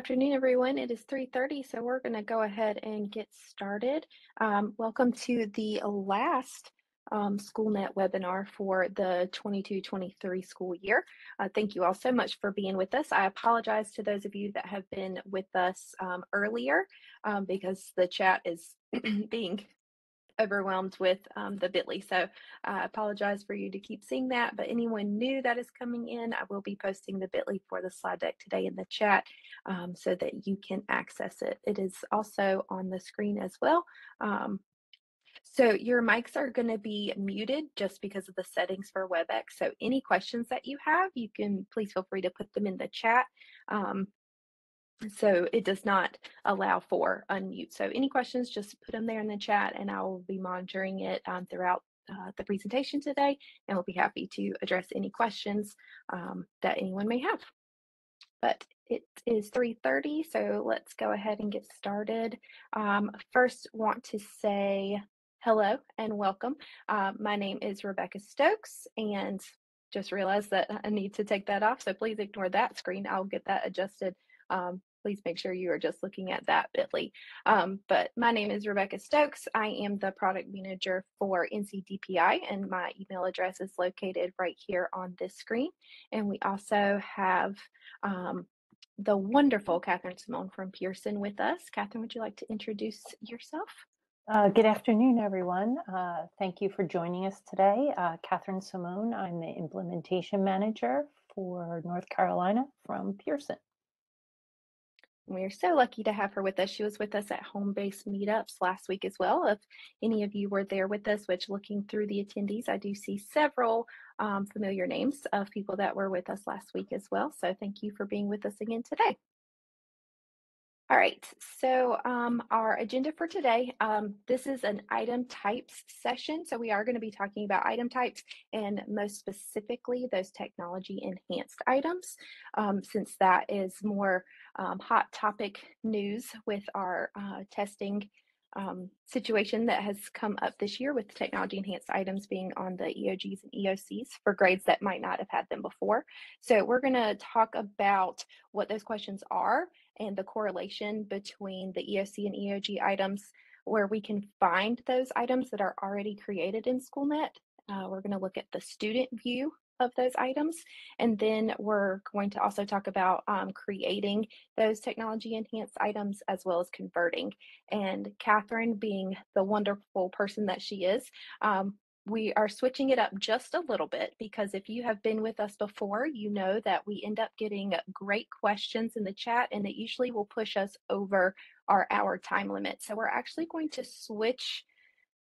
Good afternoon, everyone. It is 3:30, so we're going to go ahead and get started. Um, welcome to the last um, SchoolNet webinar for the 22-23 school year. Uh, thank you all so much for being with us. I apologize to those of you that have been with us um, earlier um, because the chat is being overwhelmed with um, the bit.ly. So I apologize for you to keep seeing that, but anyone new that is coming in, I will be posting the bit.ly for the slide deck today in the chat um, so that you can access it. It is also on the screen as well. Um, so your mics are going to be muted just because of the settings for WebEx. So any questions that you have, you can please feel free to put them in the chat. Um, so it does not allow for unmute. So any questions, just put them there in the chat and I will be monitoring it um, throughout uh, the presentation today and we'll be happy to address any questions um, that anyone may have. But it is 3.30, so let's go ahead and get started. Um, first, want to say hello and welcome. Uh, my name is Rebecca Stokes and just realized that I need to take that off, so please ignore that screen. I'll get that adjusted um, please make sure you are just looking at that bit.ly. Um, but my name is Rebecca Stokes. I am the product manager for NCDPI and my email address is located right here on this screen. And we also have um, the wonderful Catherine Simone from Pearson with us. Catherine, would you like to introduce yourself? Uh, good afternoon, everyone. Uh, thank you for joining us today. Uh, Catherine Simone, I'm the implementation manager for North Carolina from Pearson. We are so lucky to have her with us. She was with us at home base meetups last week as well. If any of you were there with us, which looking through the attendees, I do see several um, familiar names of people that were with us last week as well. So thank you for being with us again today. All right, so um, our agenda for today, um, this is an item types session. So we are going to be talking about item types and most specifically those technology enhanced items, um, since that is more um, hot topic news with our uh, testing um, situation that has come up this year with technology enhanced items being on the EOGs and EOCs for grades that might not have had them before. So we're going to talk about what those questions are and the correlation between the EOC and EOG items where we can find those items that are already created in SchoolNet. Uh, we're going to look at the student view of those items. And then we're going to also talk about um, creating those technology enhanced items as well as converting. And Catherine, being the wonderful person that she is, um, we are switching it up just a little bit because if you have been with us before, you know that we end up getting great questions in the chat and it usually will push us over our hour time limit. So we're actually going to switch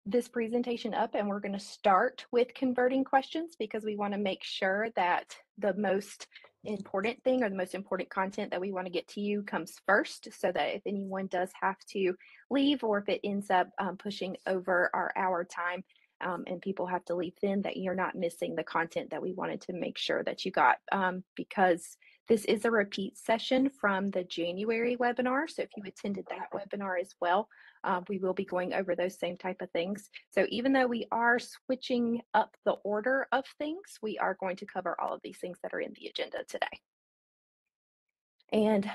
this presentation up and we're going to start with converting questions because we want to make sure that the most important thing or the most important content that we want to get to you comes first so that if anyone does have to leave or if it ends up um, pushing over our hour time um, and people have to leave then that you're not missing the content that we wanted to make sure that you got um, because this is a repeat session from the January webinar. So if you attended that webinar as well, uh, we will be going over those same type of things. So even though we are switching up the order of things, we are going to cover all of these things that are in the agenda today. And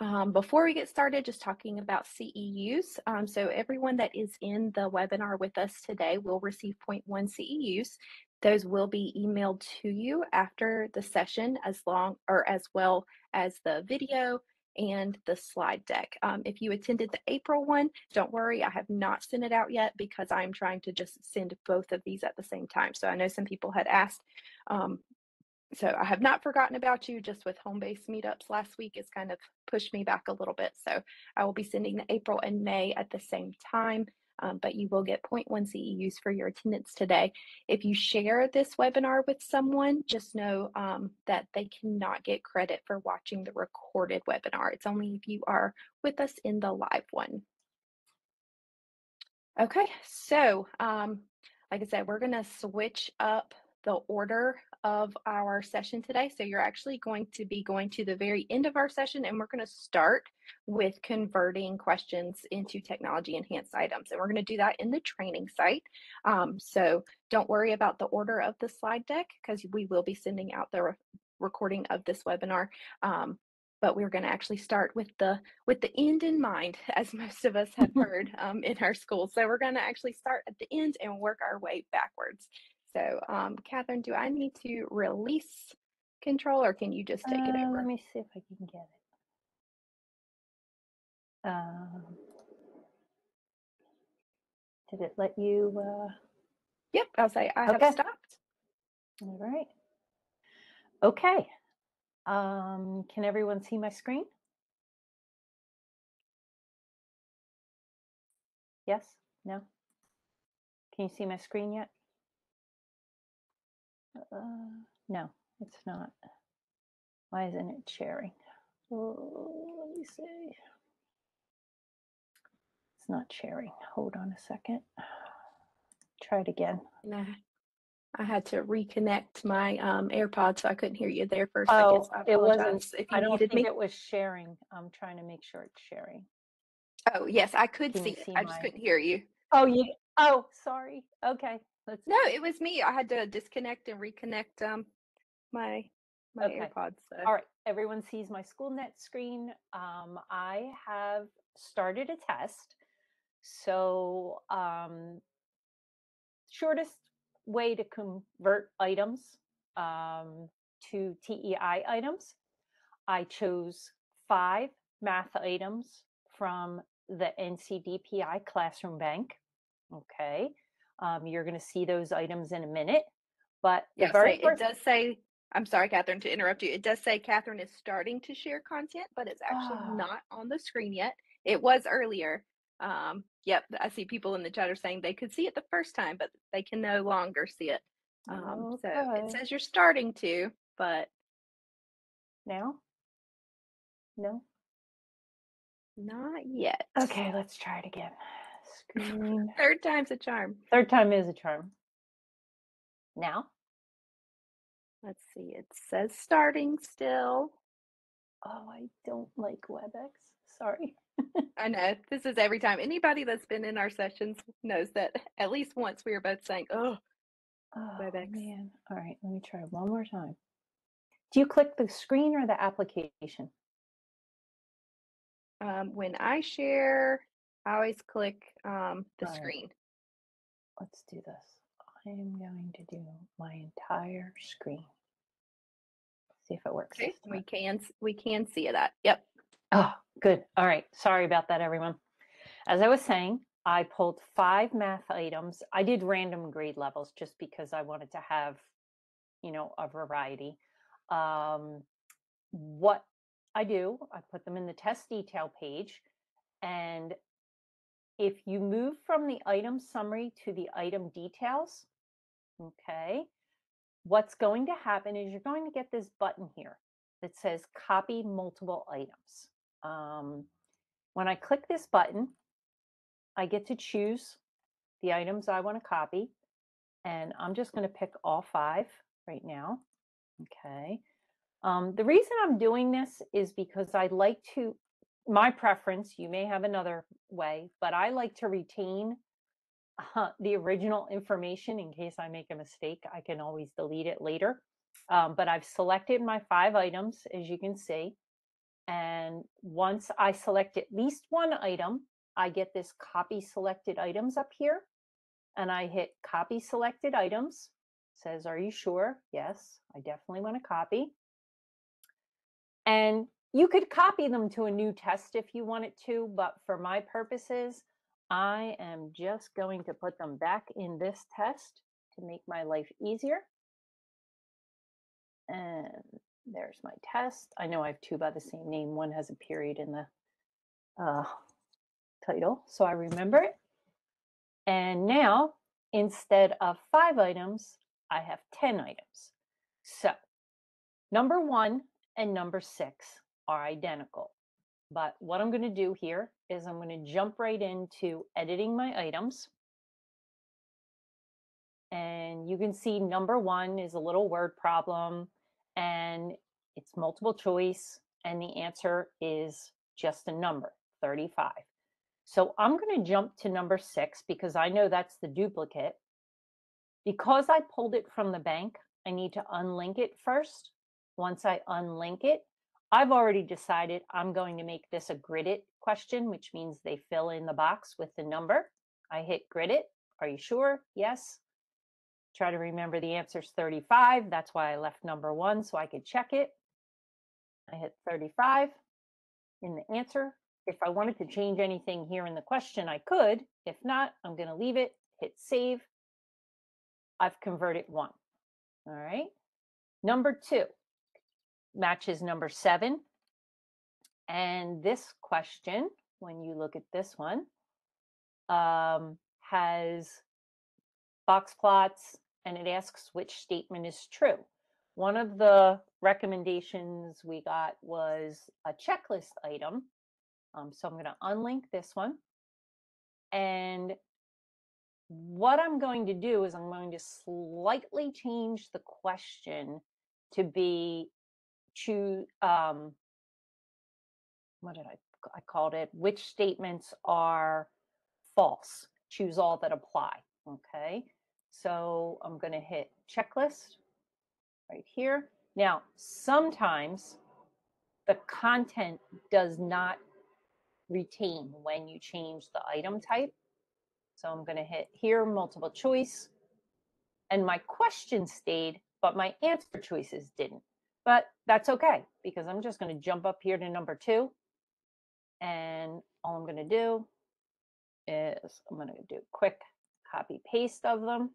um, before we get started, just talking about CEUs. Um, so everyone that is in the webinar with us today will receive 0.1 CEUs. Those will be emailed to you after the session as long or as well as the video and the slide deck. Um, if you attended the April one, don't worry, I have not sent it out yet because I'm trying to just send both of these at the same time. So I know some people had asked. Um, so I have not forgotten about you just with home base meetups last week it's kind of pushed me back a little bit. So I will be sending the April and May at the same time um, but you will get 0.1 CEUs for your attendance today. If you share this webinar with someone, just know um, that they cannot get credit for watching the recorded webinar. It's only if you are with us in the live one. Okay, so um, like I said, we're going to switch up the order of our session today. So you're actually going to be going to the very end of our session and we're going to start with converting questions into technology enhanced items. And we're going to do that in the training site. Um, so don't worry about the order of the slide deck because we will be sending out the re recording of this webinar um, but we're going to actually start with the with the end in mind, as most of us have heard um, in our school. So we're going to actually start at the end and work our way backwards. So, um, Catherine, do I need to release control, or can you just take it Uh, over? let me see if I can get it. Um, did it let you? Uh, Yep, I'll say I Okay. have stopped. all right. Okay. Um, can everyone see my screen? Yes? No? Can you see my screen yet? Uh, no, it's not. Why isn't it sharing? Oh, let me see. It's not sharing. Hold on a second. Try it again. I had to reconnect my um, AirPods, so I couldn't hear you there for a Oh, I it wasn't- I don't think me. it was sharing. I'm trying to make sure it's sharing. Oh, yes, I could see see I just couldn't hear you. Oh, you. Oh, sorry. Okay. Let's. No, it was me. I had to disconnect and reconnect um my my Okay. AirPods. So. All right. Everyone sees my SchoolNet screen. Um, I have started a test. So, um, shortest way to convert items um, to TEI items, I chose five math items from the NCDPI Classroom Bank. Okay. Um, you're going to see those items in a minute. But Yeah, very say, first, it does say. I'm sorry, Catherine, to interrupt you. It does say Catherine is starting to share content, but it's actually Ah. not on the screen yet. It was earlier. Um, yep, I see people in the chat are saying they could see it the first time, but they can no longer see it. Um, So it says you're starting to, but now? No? not yet. Okay, let's try it again. Screen. Third time's a charm. Third time is a charm. Now? Let's see. It says starting still. Oh, I don't like WebEx. Sorry. I know this is every time. Anybody that's been in our sessions knows that at least once we were both saying, "Oh, Oh, WebEx. man. All right, let me try one more time. Do you click the screen or the application? um, when I share, I always click um, the All right. screen." Let's do this. I am going to do my entire screen. See if it works. Okay, we can we can see that. Yep. Oh, good. All right. Sorry about that, everyone. As I was saying, I pulled five math items. I did random grade levels just because I wanted to have, you know, a variety. Um, what I do, I put them in the test detail page. And if you move from the item summary to the item details, okay, what's going to happen is you're going to get this button here that says copy multiple items. Um, when I click this button, I get to choose the items I want to copy. And I'm just going to pick all five right now. Okay. Um, the reason I'm doing this is because I'd like to, my preference, you may have another way, but I like to retain uh, the original information in case I make a mistake. I can always delete it later. Um, but I've selected my five items, as you can see. And once I select at least one item, I get this copy selected items up here. And I hit copy selected items. Says, are you sure? Yes, I definitely want to copy. And you could copy them to a new test if you wanted to, but for my purposes, I am just going to put them back in this test to make my life easier. And there's my test. I know I have two by the same name. One has a period in the uh, title, so I remember it. And now, instead of five items, I have 10 items. So, number one and number six are identical. But what I'm going to do here is I'm going to jump right into editing my items. And you can see number one is a little word problem and it's multiple choice. And the answer is just a number 35. So I'm going to jump to number six because I know that's the duplicate. Because I pulled it from the bank, I need to unlink it first. Once I unlink it, I've already decided I'm going to make this a gridded question, which means they fill in the box with the number. I hit grid it. Are you sure? Yes. Try to remember the answer is 35. That's why I left number one so I could check it. I hit 35 in the answer. If I wanted to change anything here in the question, I could. If not, I'm going to leave it, hit save. I've converted one. All right. Number two matches number seven. And this question, when you look at this one, um, has box plots and it asks which statement is true. One of the recommendations we got was a checklist item. Um, so I'm going to unlink this one. And what I'm going to do is I'm going to slightly change the question to be choose um, what did I I called it? Which statements are false? Choose all that apply okay? So I'm going to hit checklist right here. Now sometimes the content does not retain when you change the item type. So I'm going to hit here multiple choice and my question stayed but my answer choices didn't but that's okay because I'm just going to jump up here to number two. And all I'm going to do is I'm going to do quick copy paste of them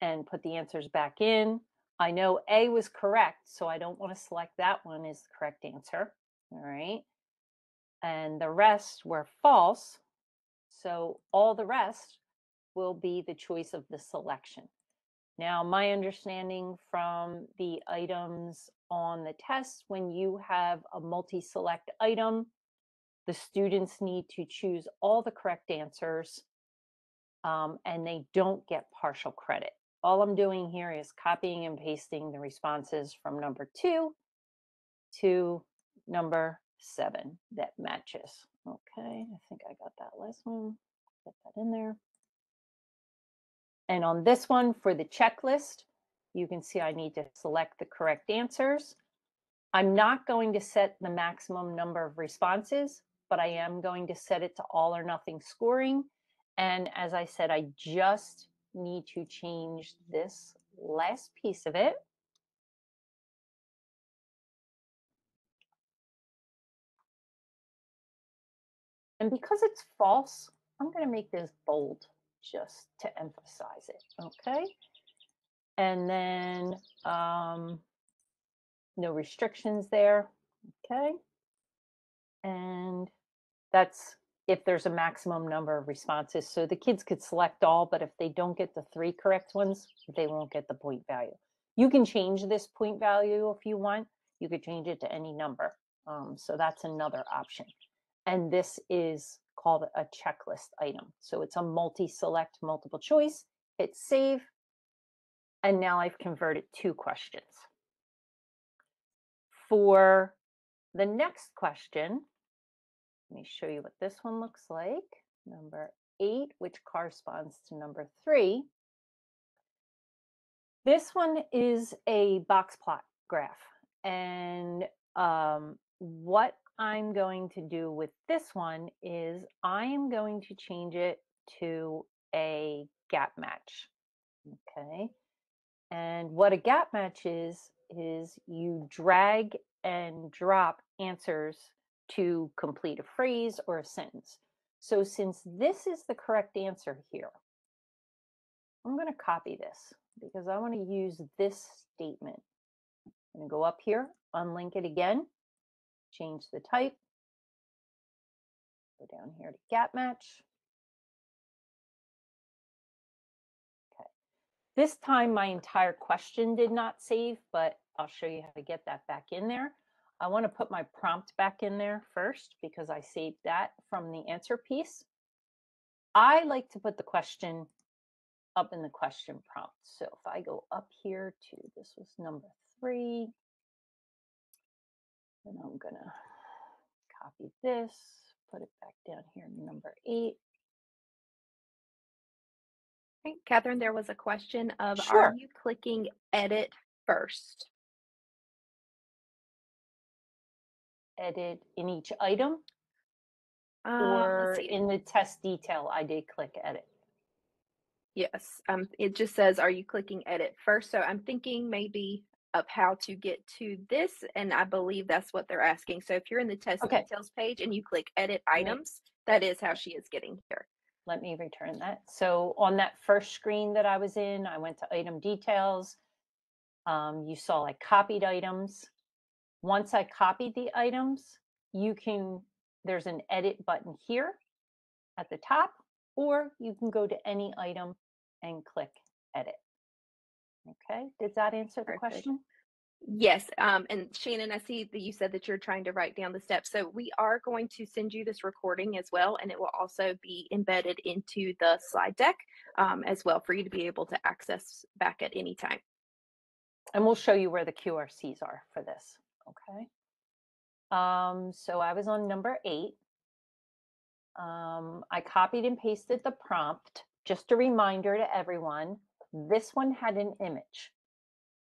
and put the answers back in. I know A was correct, so I don't want to select that one as the correct answer. All right. And the rest were false. So all the rest will be the choice of the selection. Now, my understanding from the items on the test, when you have a multi-select item, the students need to choose all the correct answers um, and they don't get partial credit. All I'm doing here is copying and pasting the responses from number two to number seven that matches. Okay, I think I got that last one. Get that in there. And on this one for the checklist, you can see I need to select the correct answers. I'm not going to set the maximum number of responses, but I am going to set it to all or nothing scoring. And as I said, I just need to change this last piece of it. And because it's false, I'm going to make this bold just to emphasize it, okay? And then um, no restrictions there, okay? And that's if there's a maximum number of responses. So the kids could select all, but if they don't get the three correct ones, they won't get the point value. You can change this point value if you want. You could change it to any number. Um, so that's another option. And this is called a checklist item. So it's a multi-select multiple choice, hit save, and now I've converted two questions. For the next question, let me show you what this one looks like. Number eight, which corresponds to number three. This one is a box plot graph. And um, what I'm going to do with this one is I am going to change it to a gap match. Okay. And what a gap match is, is you drag and drop answers to complete a phrase or a sentence. So since this is the correct answer here, I'm going to copy this because I want to use this statement. I'm going to go up here, unlink it again, change the type. Go down here to gap match. Okay. This time my entire question did not save, but I'll show you how to get that back in there. I want to put my prompt back in there first because I saved that from the answer piece. I like to put the question up in the question prompt. So if I go up here to, this was number three, and I'm gonna copy this, put it back down here, number eight. Okay, Catherine, there was a question of, Sure. are you clicking edit first? edit in each item Um, or in the test detail, I did click edit. Yes, um, it just says, are you clicking edit first? So I'm thinking maybe of how to get to this, and I believe that's what they're asking. So if you're in the test Okay. details page and you click edit items, that is how she is getting here. Let me return that. So on that first screen that I was in, I went to item details. Um, you saw I copied items. Once I copied the items, you can, there's an edit button here at the top, or you can go to any item and click edit. Okay, did that answer the Perfect. question? Yes, um, and Shannon, I see that you said that you're trying to write down the steps. So we are going to send you this recording as well, and it will also be embedded into the slide deck um, as well for you to be able to access back at any time. And we'll show you where the QRCs are for this, okay? Um, so I was on number eight. Um, I copied and pasted the prompt. Just a reminder to everyone, this one had an image.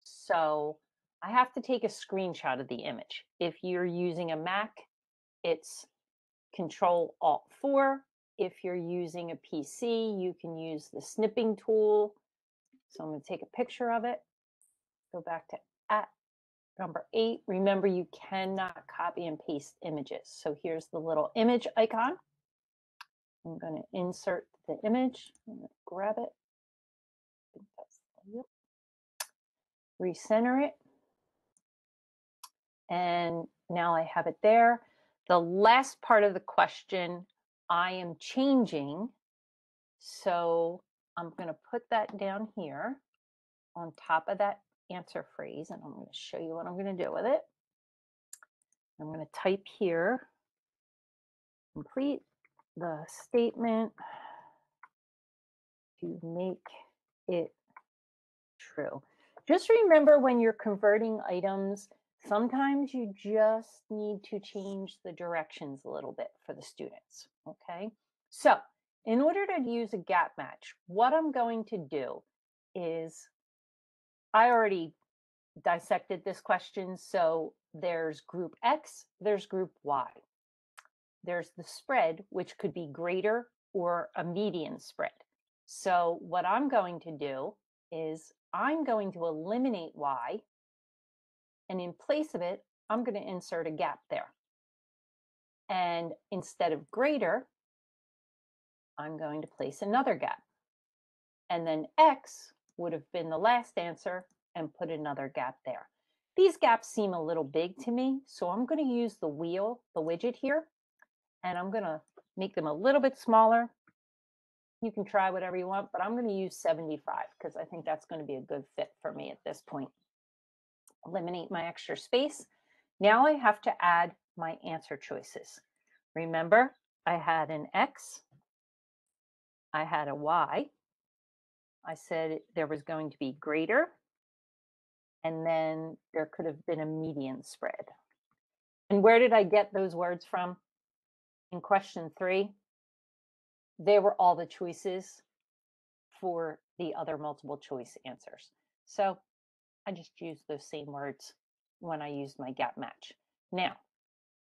So I have to take a screenshot of the image. If you're using a Mac, it's Control Alt 4. If you're using a PC, you can use the snipping tool. So I'm going to take a picture of it go back to at number eight. Remember, you cannot copy and paste images. So here's the little image icon. I'm going to insert the image. I'm going to grab it. I think that's- yep. Recenter it. And now I have it there. The last part of the question I am changing. So I'm going to put that down here on top of that answer phrase, and I'm going to show you what I'm going to do with it. I'm going to type here, complete the statement to make it true. Just remember when you're converting items, sometimes you just need to change the directions a little bit for the students, okay? So in order to use a gap match, what I'm going to do is I already dissected this question. So there's group X, there's group Y. There's the spread, which could be greater or a median spread. So what I'm going to do is I'm going to eliminate Y. And in place of it, I'm going to insert a gap there. And instead of greater, I'm going to place another gap. And then X would have been the last answer and put another gap there. These gaps seem a little big to me, so I'm going to use the wheel, the widget here, and I'm going to make them a little bit smaller. You can try whatever you want, but I'm going to use 75 because I think that's going to be a good fit for me at this point. Eliminate my extra space. Now I have to add my answer choices. Remember, I had an X, I had a Y, I said there was going to be greater, and then there could have been a median spread. And where did I get those words from? In question three, they were all the choices for the other multiple choice answers. So I just used those same words when I used my gap match. Now,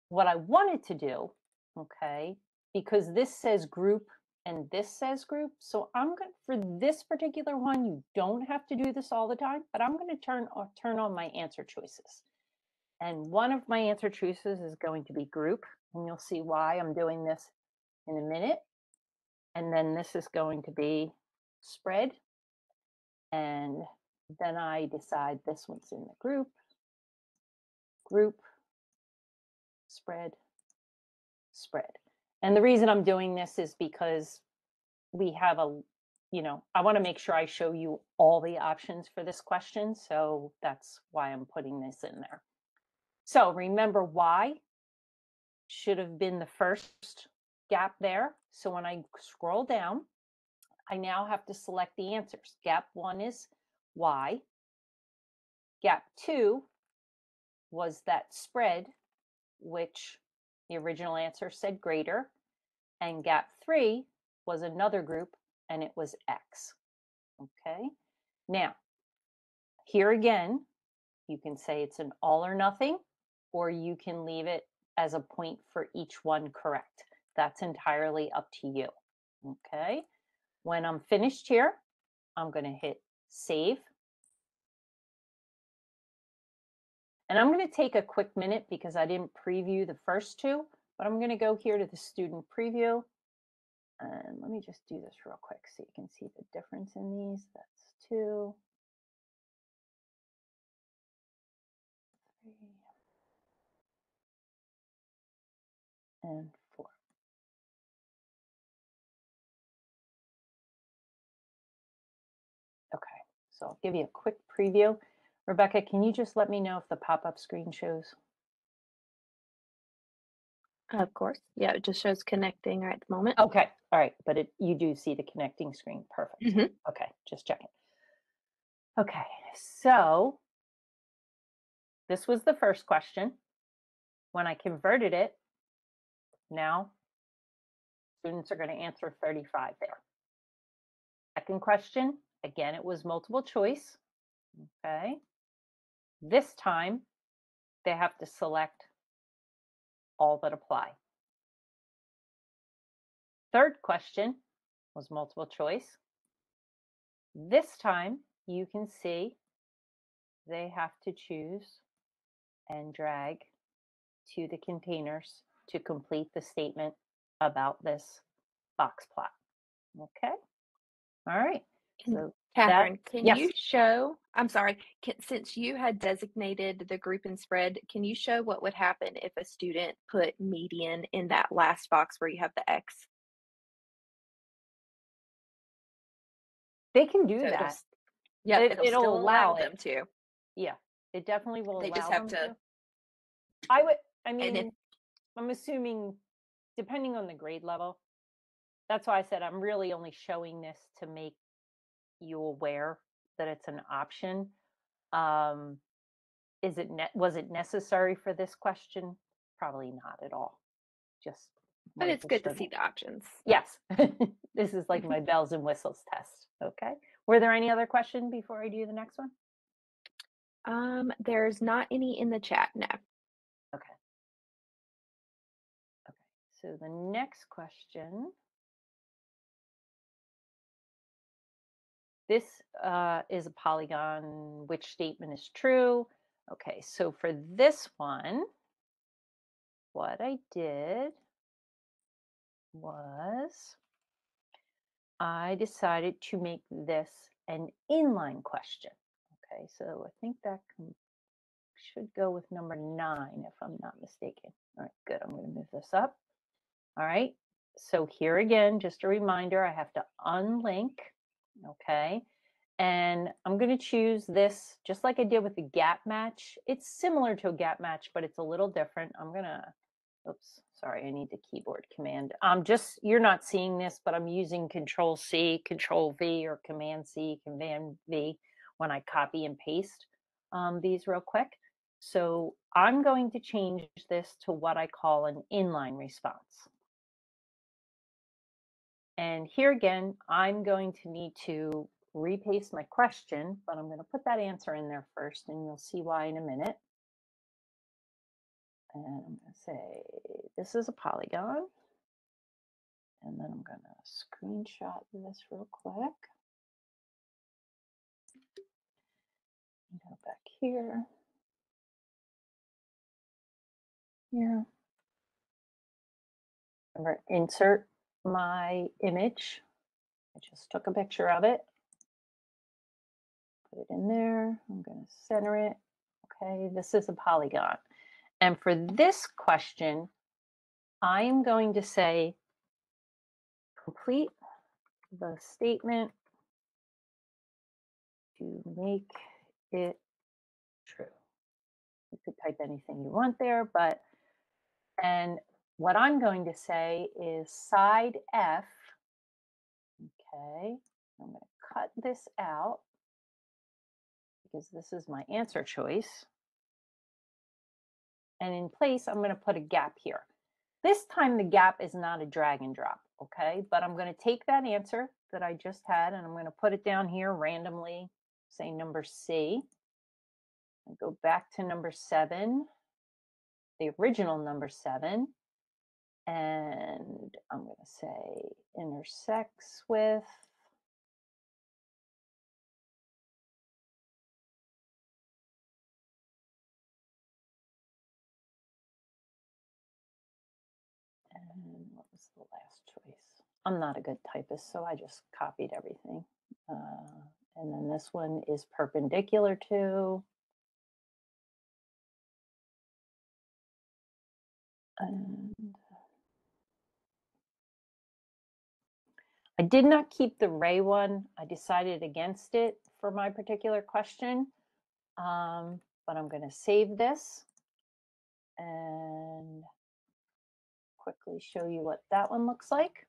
what I wanted to do, okay, because this says group and this says group. So I'm going for this particular one, you don't have to do this all the time, but I'm going to turn on, turn on my answer choices. And one of my answer choices is going to be group, and you'll see why I'm doing this in a minute. And then this is going to be spread. And then I decide this one's in the group, group, spread, spread. And the reason I'm doing this is because we have a, you know, I want to make sure I show you all the options for this question. So that's why I'm putting this in there. So remember why should have been the first gap there. So when I scroll down, I now have to select the answers. Gap one is Y. Gap two was that spread, which the original answer said greater. And gap three was another group and it was X. Okay. Now, here again, you can say it's an all or nothing, or you can leave it as a point for each one correct. That's entirely up to you. Okay. When I'm finished here, I'm going to hit save. And I'm going to take a quick minute because I didn't preview the first two, but I'm going to go here to the student preview. And let me just do this real quick so you can see the difference in these. That's two. And so I'll give you a quick preview. Rebecca, can you just let me know if the pop-up screen shows? Of course. Yeah, it just shows connecting right at the moment. Okay, all right, but it, you do see the connecting screen. Perfect. Mhm. Okay, just checking. Okay, so this was the first question. When I converted it, now students are going to answer 35 there. Second question, again, it was multiple choice. Okay. This time, they have to select all that apply. Third question was multiple choice. This time, you can see they have to choose and drag to the containers to complete the statement about this box plot. Okay. All right. Can- So Catherine, can yes. you show, I'm sorry, can, since you had designated the group and spread, can you show what would happen if a student put median in that last box where you have the X? they can do So that. Yep, It- still allow allow them it. to. Yeah, it definitely will. They just allow have them to- I would. I mean, if- I'm assuming, depending on the grade level. That's why I said I'm really only showing this to make you aware that it's an option. Um, is it ne- was it necessary for this question? Probably not at all. Just. But it's good to see the options. Yes, this is like my bells and whistles test. Okay. Were there any other question before I do the next one? Um, there's not any in the chat, no. Okay. Okay. So the next question. This uh, is a polygon. Which statement is true? Okay. So for this one, what I did was I decided to make this an inline question. Okay. So I think that can should go with number nine if I'm not mistaken. All right, good. I'm going to move this up. All right. So here again, just a reminder, I have to unlink. Okay. And I'm going to choose this just like I did with the gap match. It's similar to a gap match, but it's a little different. I'm going to, oops, sorry, I need the keyboard command. I'm just, you're not seeing this, but I'm using Control C, Control V, or Command C, Command V when I copy and paste um, these real quick. So I'm going to change this to what I call an inline response. And here again, I'm going to need to repaste my question, but I'm going to put that answer in there first, and you'll see why in a minute. And I'm going to say, this is a polygon. And then I'm going to screenshot this real quick. Go back here. Here. Remember, insert my image. I just took a picture of it. Put it in there. I'm going to center it. Okay, this is a polygon. And for this question, I am going to say complete the statement to make it true. You could type anything you want there, but, and what I'm going to say is side F, okay, I'm going to cut this out because this is my answer choice. And in place, I'm going to put a gap here. This time the gap is not a drag and drop, okay? But I'm going to take that answer that I just had and I'm going to put it down here randomly, say number C. Go back to number seven. the original number seven. And I'm going to say intersects with And what was the last choice? I'm not a good typist, so I just copied everything. Uh, and then this one is perpendicular to. And I did not keep the ray one. I decided against it for my particular question. Um, but I'm going to save this and quickly show you what that one looks like.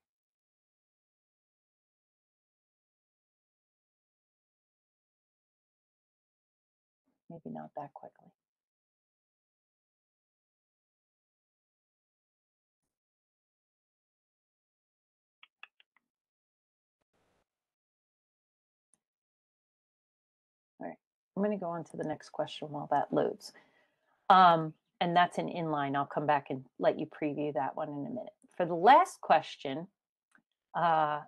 Maybe not that quickly. I'm going to go on to the next question while that loads. Um, and that's an inline. I'll come back and let you preview that one in a minute. For the last question, uh,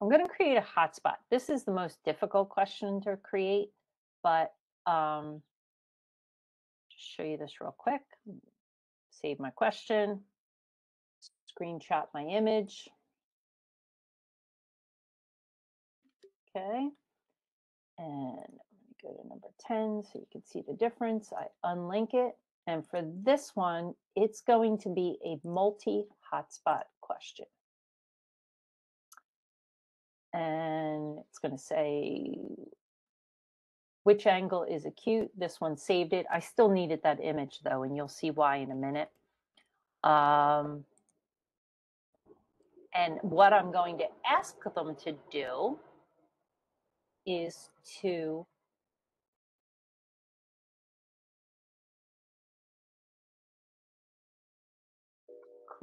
I'm going to create a hotspot. This is the most difficult question to create, but um, just show you this real quick. Save my question, screenshot my image. Okay, and go to number 10 so you can see the difference. I unlink it. And for this one, it's going to be a multi-hotspot question. And it's going to say which angle is acute. This one saved it. I still needed that image though, and you'll see why in a minute. Um, and what I'm going to ask them to do is to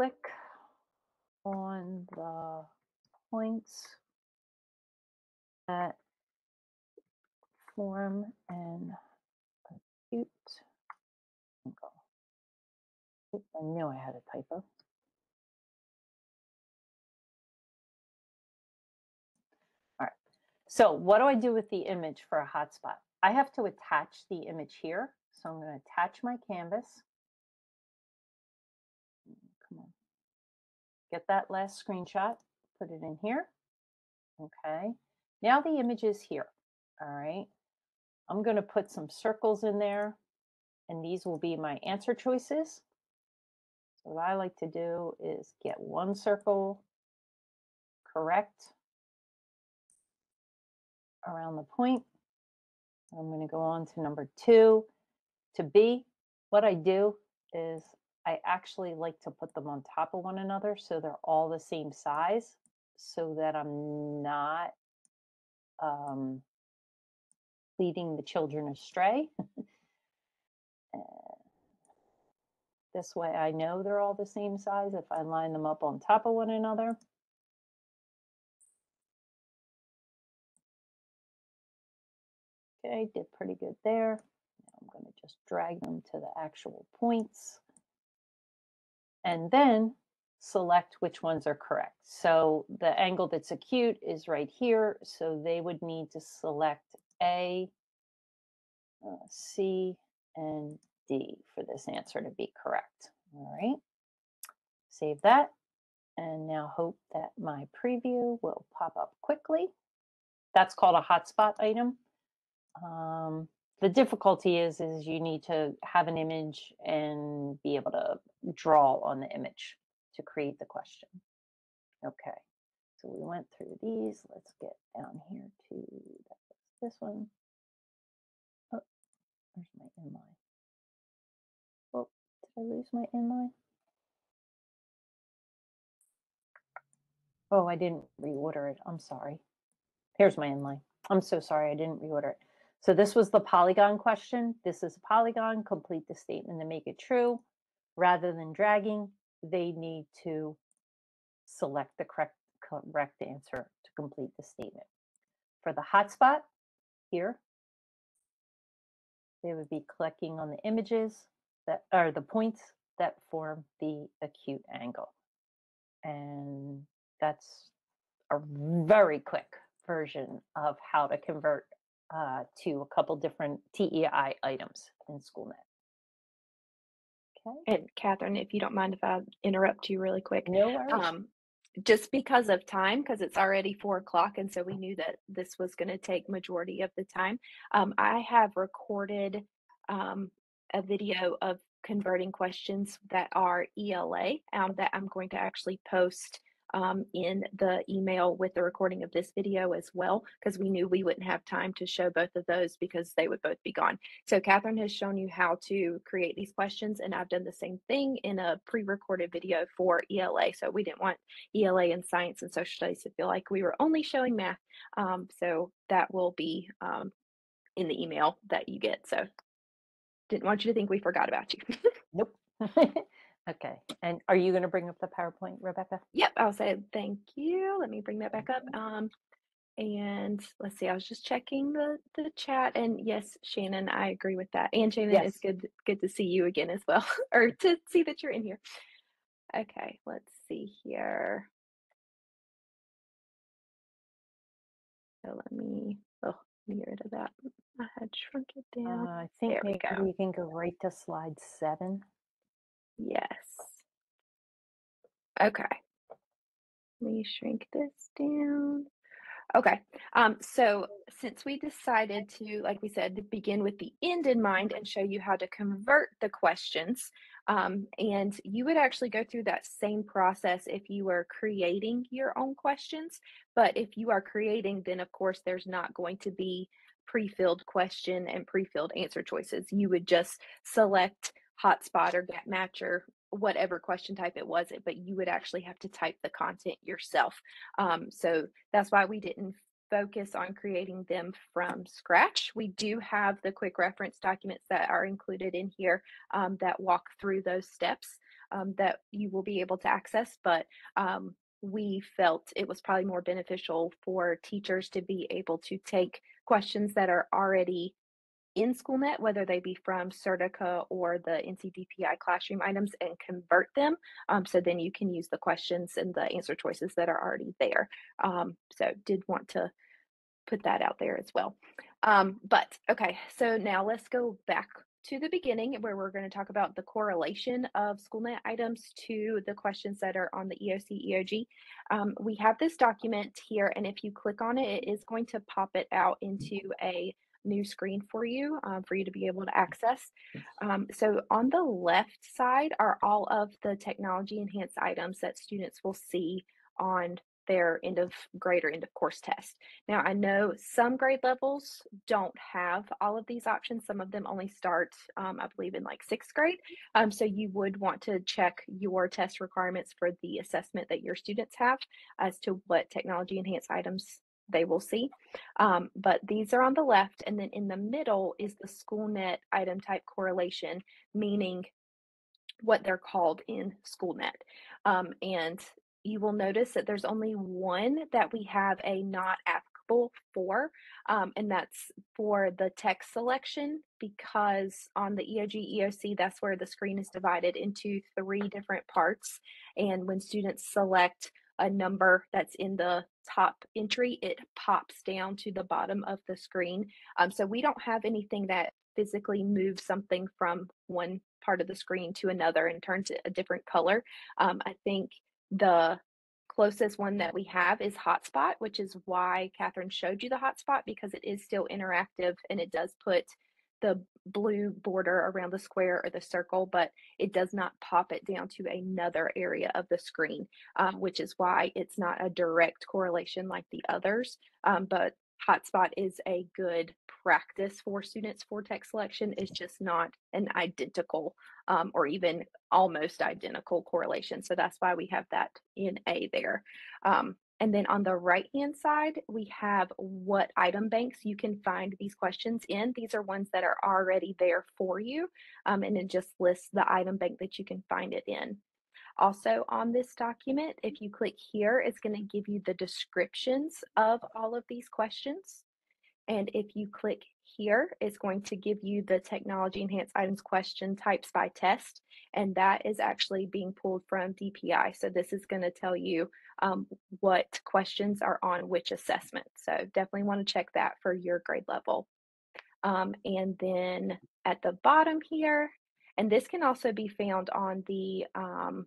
click on the points that form an acute angle. I knew I had a typo. All right. So what do I do with the image for a hotspot? I have to attach the image here. So I'm going to attach my canvas. Come on. Get that last screenshot, put it in here. Okay. Now the image is here. All right. I'm going to put some circles in there, and these will be my answer choices. So what I like to do is get one circle correct around the point. I'm going to go on to number two. To B, what I do is I actually like to put them on top of one another so they're all the same size so that I'm not um, leading the children astray. this way I know they're all the same size if I line them up on top of one another. Okay, did pretty good there. Now I'm going to just drag them to the actual points. And then select which ones are correct. So the angle that's acute is right here. So they would need to select A, uh, C, and D for this answer to be correct. All right, save that. And now hope that my preview will pop up quickly. That's called a hotspot item. Um, the difficulty is, is you need to have an image and be able to draw on the image to create the question. Okay, so we went through these. Let's get down here to this one. Oh, there's my inline. Oh, did I lose my inline? Oh, I didn't reorder it. I'm sorry. Here's my inline. I'm so sorry I didn't reorder it. So this was the polygon question. This is a polygon. Complete the statement to make it true. Rather than dragging, they need to select the correct, correct answer to complete the statement. For the hotspot here, they would be clicking on the images that are the points that form the acute angle. And that's a very quick version of how to convert uh, to a couple different TEI items in SchoolNet. Okay, And Catherine, if you don't mind if I interrupt you really quick, no worries. um, just because of time, because it's already four o'clock, and so we knew that this was going to take majority of the time. Um, I have recorded um, a video of converting questions that are ELA um, that I'm going to actually post um, in the email with the recording of this video as well, because we knew we wouldn't have time to show both of those because they would both be gone. So Catherine has shown you how to create these questions, and I've done the same thing in a pre-recorded video for ELA. So we didn't want ELA and science and social studies to feel like we were only showing math. Um, so that will be um, in the email that you get. So didn't want you to think we forgot about you. Nope. okay. And are you going to bring up the PowerPoint, Rebecca? Yep, I'll say thank you. Let me bring that back up. Um, and let's see, I was just checking the the chat, and yes, Shannon, I agree with that. And Shannon, it's good good to see you again as well, or to see that you're in here. Okay, let's see here. So let me, oh, let me get rid of that. I had shrunk it Uh, down. I think There we maybe go. we can go right to slide seven. Yes. Okay. Let me shrink this down. Okay. Um, so since we decided to, like we said, begin with the end in mind and show you how to convert the questions, um, and you would actually go through that same process if you were creating your own questions. But if you are creating, then of course there's not going to be pre-filled question and pre-filled answer choices. You would just select hotspot or gap match or whatever question type it was, it, but you would actually have to type the content yourself. Um, so that's why we didn't focus on creating them from scratch. We do have the quick reference documents that are included in here um, that walk through those steps um, that you will be able to access, but um, we felt it was probably more beneficial for teachers to be able to take questions that are already in SchoolNet, whether they be from Certica or the NCDPI classroom items, and convert them. Um, so then you can use the questions and the answer choices that are already there. Um, so did want to put that out there as well. Um, but okay, so now let's go back to the beginning where we're going to talk about the correlation of SchoolNet items to the questions that are on the EOC EOG. Um, we have this document here, and if you click on it, it is going to pop it out into a new screen for you um, for you to be able to access. Um, so on the left side are all of the technology enhanced items that students will see on their end of grade or end of course test. Now I know some grade levels don't have all of these options. Some of them only start, um, I believe, in like sixth grade. Um, so you would want to check your test requirements for the assessment that your students have as to what technology enhanced items they will see. Um, but these are on the left, and then in the middle is the SchoolNet item type correlation, meaning what they're called in SchoolNet. Um, and you will notice that there's only one that we have a not applicable for, um, and that's for the text selection because on the EOG EOC, that's where the screen is divided into three different parts. And when students select a number that's in the top entry, it pops down to the bottom of the screen. Um, so we don't have anything that physically moves something from one part of the screen to another and turns it a different color. Um, I think the closest one that we have is Hotspot, which is why Catherine showed you the hotspot because it is still interactive and it does put the blue border around the square or the circle, but it does not pop it down to another area of the screen, um, which is why it's not a direct correlation like the others. Um, but Hotspot is a good practice for students for text selection. It's just not an identical um, or even almost identical correlation. So that's why we have that in A there. And then on the right hand side, we have what item banks you can find these questions in. These are ones that are already there for you. Um, and it just lists the item bank that you can find it in. Also on this document, if you click here, it's going to give you the descriptions of all of these questions. And if you click here, it's going to give you the technology enhanced items question types by test. And that is actually being pulled from DPI. So this is going to tell you um, what questions are on which assessment. So definitely want to check that for your grade level. Um, and then at the bottom here, and this can also be found on the um,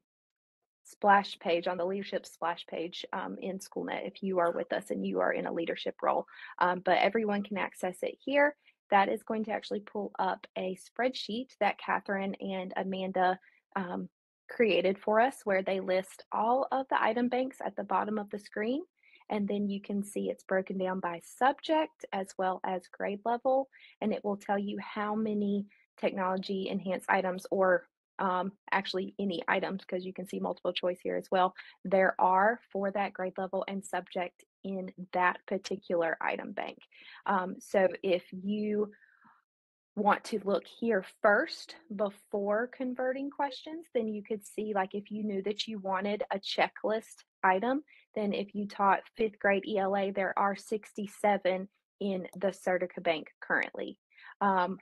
splash page, on the leadership splash page um, in SchoolNet if you are with us and you are in a leadership role. Um, but everyone can access it here. That is going to actually pull up a spreadsheet that Catherine and Amanda um, created for us where they list all of the item banks at the bottom of the screen. And then you can see it's broken down by subject as well as grade level. And it will tell you how many technology enhanced items or um, actually any items because you can see multiple choice here as well. There are for that grade level and subject in that particular item bank. Um, so if you want to look here first before converting questions, then you could see like if you knew that you wanted a checklist item, then if you taught fifth grade ELA, there are 67 in the Certica Bank currently. Um,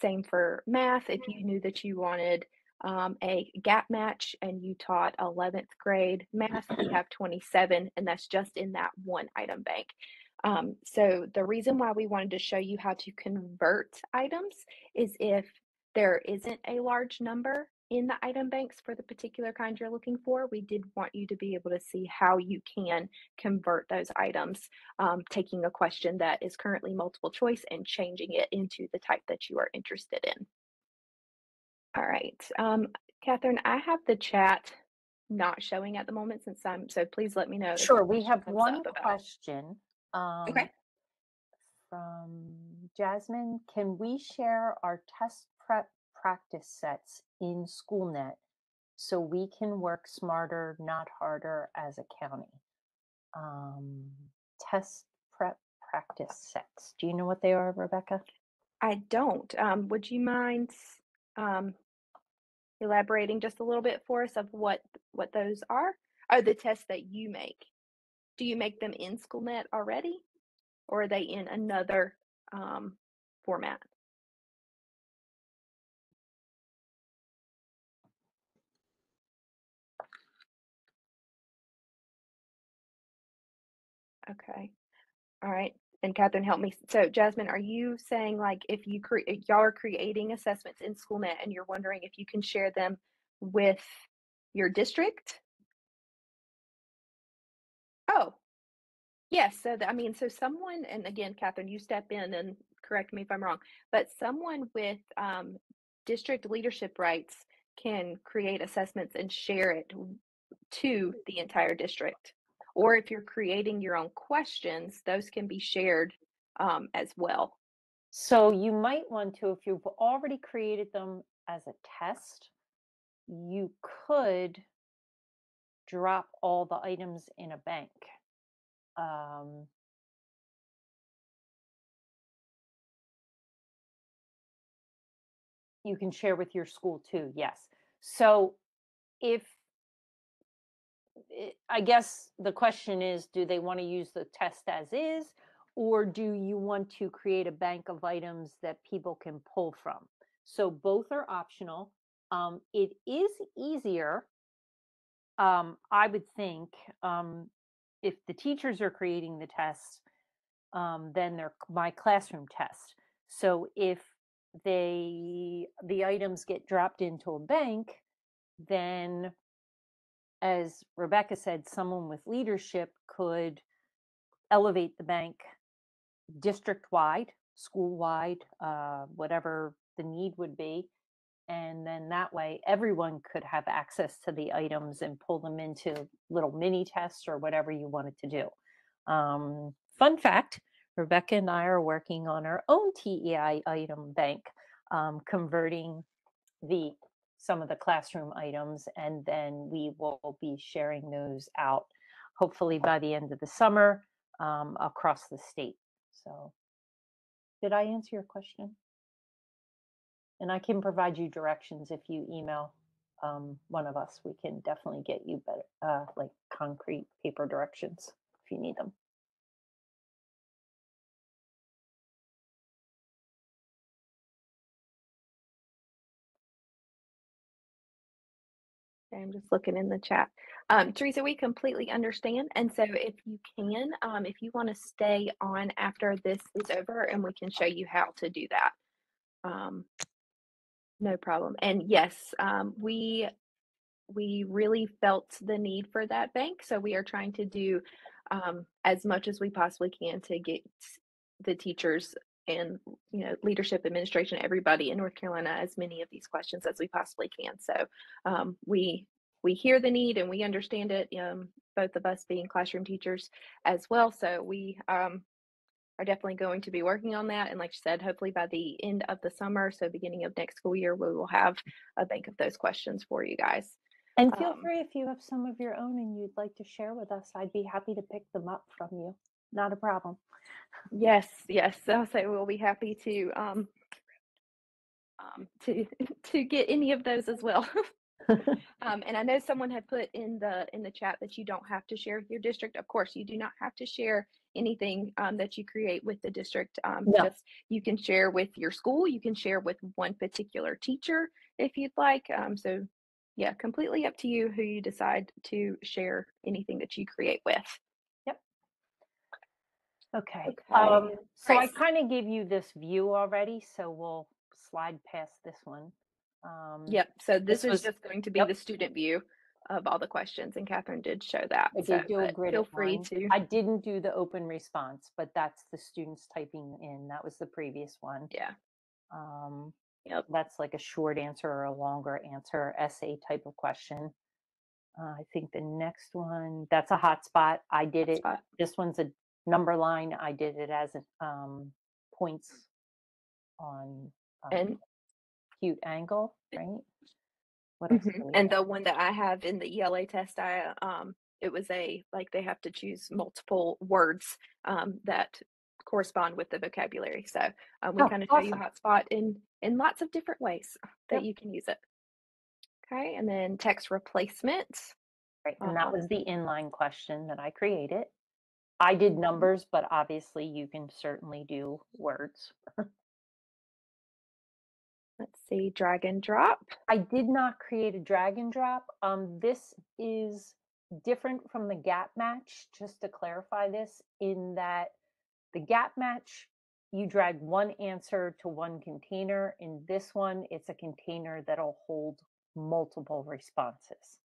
same for math. If you knew that you wanted um, a gap match and you taught 11th grade math, we have 27, and that's just in that one item bank. Um, so the reason why we wanted to show you how to convert items is if there isn't a large number in the item banks for the particular kind you're looking for, we did want you to be able to see how you can convert those items, um, taking a question that is currently multiple choice and changing it into the type that you are interested in. All right, um, Catherine, I have the chat not showing at the moment since I'm, so please let me know. Sure, we have one up about it. question Okay. um, from Jasmine. Can we share our test prep practice sets in SchoolNet so we can work smarter, not harder as a county? Um, test prep practice sets. Do you know what they are, Rebecca? I don't. Um, would you mind um, elaborating just a little bit for us of what what those are? Are the tests that you make? Do you make them in SchoolNet already, or are they in another um, format? Okay. All right. And Catherine, help me. So, Jasmine, are you saying like if you create, y'all are creating assessments in SchoolNet and you're wondering if you can share them with your district? Oh, yes. So, the, I mean, so someone, and again, Catherine, you step in and correct me if I'm wrong, but someone with um, district leadership rights can create assessments and share it to the entire district. Or if you're creating your own questions, those can be shared um, as well. So you might want to, if you've already created them as a test, you could drop all the items in a bank. Um, you can share with your school too, yes. So if I guess the question is, do they want to use the test as is? Or do you want to create a bank of items that people can pull from? So both are optional. Um, it is easier, um, I would think, um, if the teachers are creating the tests, um, then they're my classroom test. So if they the items get dropped into a bank, then as Rebecca said, someone with leadership could elevate the bank district wide, school wide, uh, whatever the need would be. And then that way, everyone could have access to the items and pull them into little mini tests or whatever you wanted to do. Um, fun fact Rebecca and I are working on our own TEI item bank, um, converting the some of the classroom items, and then we will be sharing those out hopefully by the end of the summer um, across the state. So, did I answer your question? And I can provide you directions if you email um, one of us. We can definitely get you better, uh, like concrete paper directions if you need them. I'm just looking in the chat. Um, Teresa, we completely understand. And so if you can, um, if you want to stay on after this is over and we can show you how to do that. Um, no problem. And yes, um, we we really felt the need for that bank. So we are trying to do um, as much as we possibly can to get the teachers and you know leadership administration everybody in north carolina as many of these questions as we possibly can. So um, we we hear the need and we understand it um, both of us being classroom teachers as well. So we um, are definitely going to be working on that. And like you said hopefully by the end of the summer so beginning of next school year we will have a bank of those questions for you guys. And feel Um, free if you have some of your own and you'd like to share with us, I'd be happy to pick them up from you. Not a problem. Yes, yes. I'll say we'll be happy to um, um, to to get any of those as well. um, and I know someone had put in the in the chat that you don't have to share with your district. Of course, you do not have to share anything um, that you create with the district. Um, No. Just you can share with your school. You can share with one particular teacher if you'd like. Um, so yeah, completely up to you who you decide to share anything that you create with. Okay. Okay. Um, so I kind of gave you this view already, so we'll slide past this one. Um, Yep. So this, this is was- just going to be yep. the student view of all the questions, and Catherine did show that. I so, did do a but feel free to. I didn't do the open response, but that's the students typing in. That was the previous one. yeah. Um, Yep. That's like a short answer or a longer answer, essay type of question. Uh, I think the next one, that's a hotspot. I did it. Spot. This one's a number line. I did it as um, points on um, And acute angle, right? What else? mhm, do and have? the one that I have in the ELA test, I um, it was a like they have to choose multiple words um that correspond with the vocabulary. So um, we Oh, kind of show you awesome. hotspot in in lots of different ways that Yep. you can use it. Okay, and then text replacement. Right, and that Uh-huh. was the inline question that I created. I did numbers, but obviously you can certainly do words. Let's see, drag and drop. I did not create a drag and drop. Um, this is different from the gap match, just to clarify this, in that the gap match, you drag one answer to one container. In this one, it's a container that'll hold multiple responses.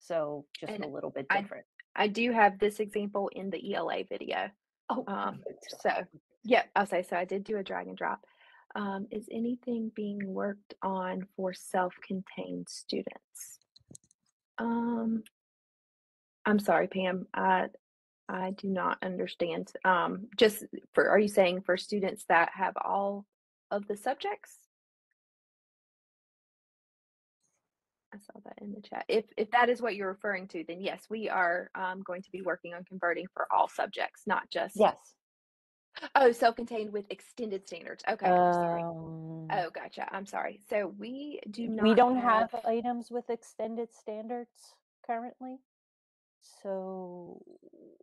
So just And a little bit different. I do have this example in the ELA video. Oh, Um, so yeah, I'll say so. I did do a drag and drop. Um, is anything being worked on for self-contained students? Um, I'm sorry, Pam. I I do not understand. Um, just for are you saying for students that have all of the subjects? Saw that in the chat. If if that is what you're referring to, then yes, we are um, going to be working on converting for all subjects, not just yes. Oh, self-contained with extended standards. Okay, I'm sorry. Um, Oh, gotcha. I'm sorry. So we do not. we don't have items with extended standards currently. So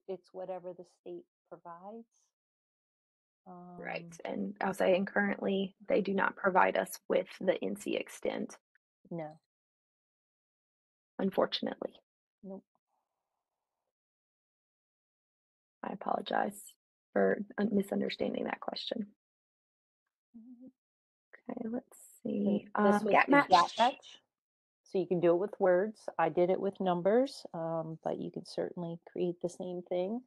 it's whatever the state provides. right, Um, and I'll say, and currently they do not provide us with the NC Extend. No. Unfortunately. Nope. I apologize for misunderstanding that question. Okay, let's see. this Um, was gap match. match. So you can do it with words. I did it with numbers, um, but you can certainly create the same thing.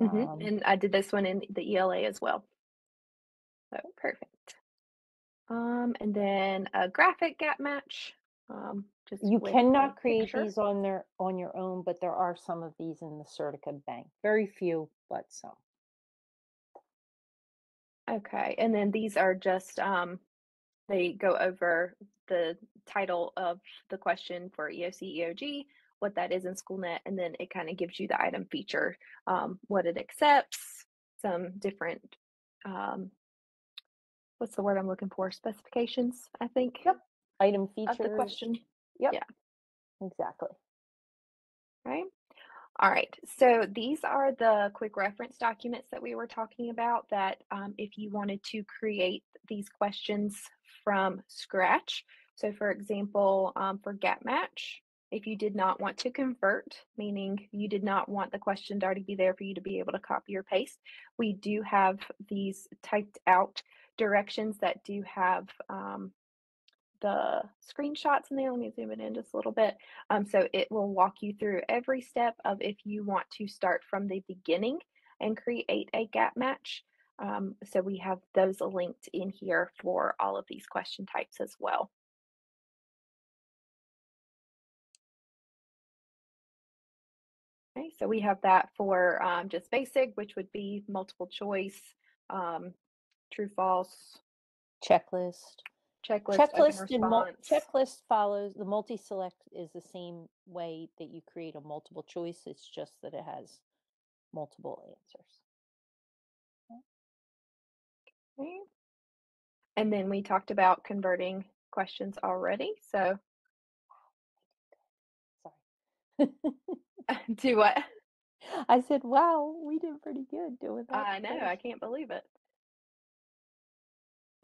Mhm, Um, And I did this one in the ELA as well. So perfect. Um, and then a graphic gap match. Um, just You cannot create picture. these on their on your own, but there are some of these in the Certica Bank. Very few, but some. Okay, and then these are just um, they go over the title of the question for EOC EOG, what that is in SchoolNet, and then it kind of gives you the item feature, um, what it accepts, some different um, what's the word I'm looking for? Specifications, I think, Yep. Item of the question. Yep. Yeah. Exactly. right? All right, so these are the quick reference documents that we were talking about that um, if you wanted to create these questions from scratch. So for example, um, for gap match, If you did not want to convert, meaning you did not want the question to already be there for you to be able to copy or paste, we do have these typed out directions that do have um, the screenshots in there. Let me zoom it in just a little bit. Um, so it will walk you through every step of if you want to start from the beginning and create a gap match. Um, so we have those linked in here for all of these question types as well. Okay, so we have that for um, just basic, which would be multiple choice, um, true, false, Checklist. Checklist, Checklist and mul- checklist follows the multi-select is the same way that you create a multiple choice. It's just that it has multiple answers. Okay. And then we talked about converting questions already. So Sorry. do what? I said, "Wow, we did pretty good doing that." I know, I can't believe it.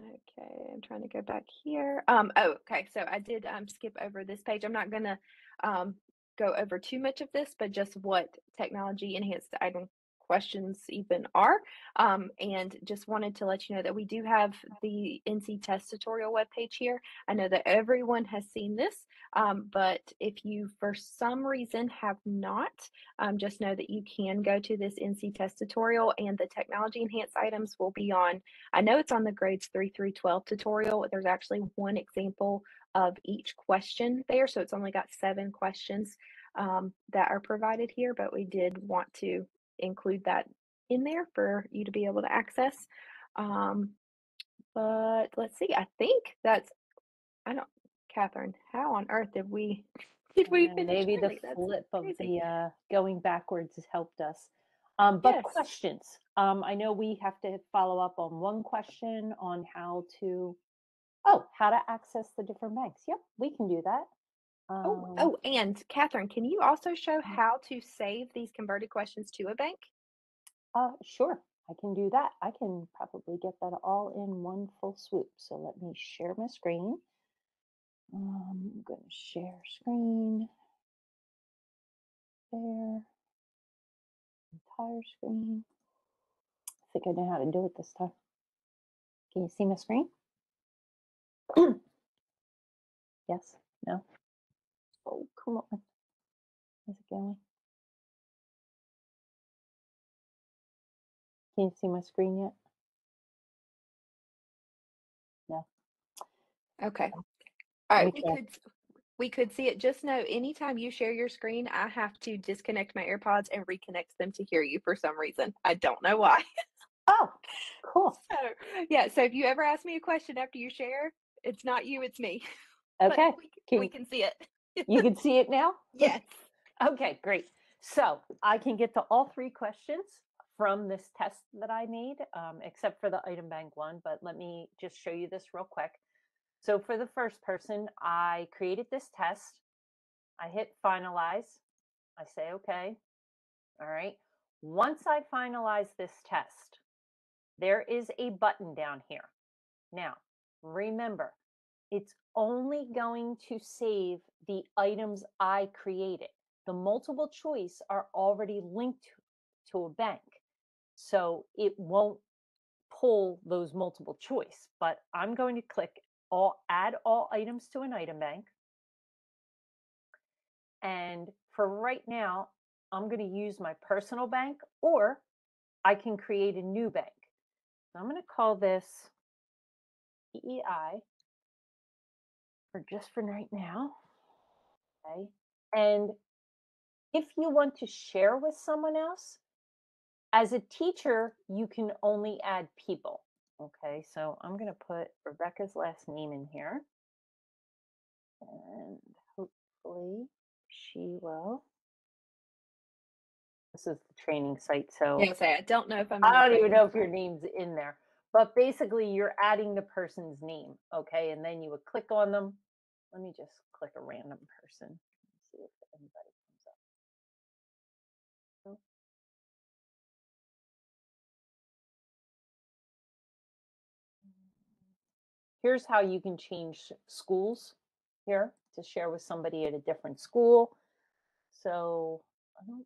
Okay, I'm trying to go back here. Um, oh, okay, so I did um, skip over this page. I'm not gonna um, go over too much of this, but just what technology enhanced item questions even are. Um, and just wanted to let you know that we do have the NC test tutorial webpage here. I know that everyone has seen this, um, but if you for some reason have not, um, just know that you can go to this NC test tutorial and the technology enhanced items will be on, I know it's on the grades 3 through 12 tutorial. There's actually one example of each question there. So it's only got seven questions um, that are provided here, but we did want to include that in there for you to be able to access. Um, but let's see, I think that's, I don't, Catherine, how on earth did we, did we finish maybe the? That's flip of the uh, going backwards has helped us. Um, but Yes. questions. Um, I know we have to follow up on one question on how to, oh, how to access the different banks. Yep, we can do that. Oh, Um, oh, and Catherine, can you also show Mhm. how to save these converted questions to a bank? Uh, sure, I can do that. I can probably get that all in one full swoop. So let me share my screen. Um, I'm going to share screen. Share entire screen. I think I know how to do it this time. Can you see my screen? yes? No? Oh, come on. Is it going? Can you see my screen yet? No. Okay. Oh. All right, we could we could see it. Just know anytime you share your screen, I have to disconnect my AirPods and reconnect them to hear you for some reason. I don't know why. Oh, cool. So, yeah, so if you ever ask me a question after you share, it's not you, it's me. Okay. we, we can see it. You can see it now? Yes. Okay, great. So I can get to all three questions from this test that I made, um, except for the item bank one, but let me just show you this real quick. So for the first person, I created this test. I hit finalize. I say, okay. All right. Once I finalize this test, there is a button down here. Now, remember, it's only going to save the items I created. The multiple choice are already linked to a bank. So it won't pull those multiple choice, but I'm going to click all add all items to an item bank. And for right now, I'm going to use my personal bank or I can create a new bank. So I'm going to call this EEI for just for right now. Okay. And if you want to share with someone else, as a teacher, you can only add people. Okay, so I'm going to put Rebecca's last name in here. And hopefully she will. This is the training site, so Yeah, say I don't know if I'm. I don't even know if your name's in there. But basically, you're adding the person's name, okay? And then you would click on them. Let me just click a random person. See if anybody comes up. Nope. Here's how you can change schools here to share with somebody at a different school. So I don't,